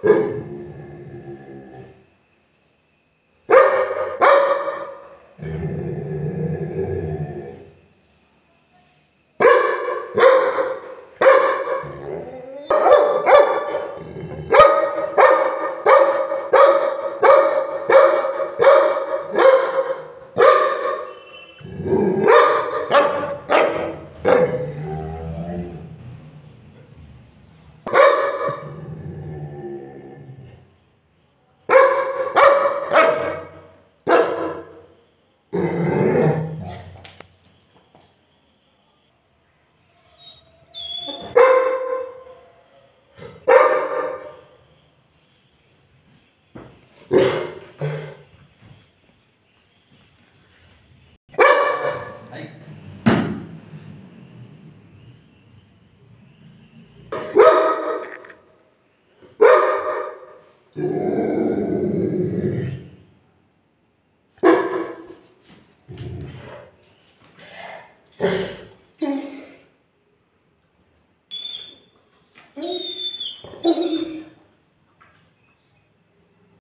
Hey! Thank Mm-hmm.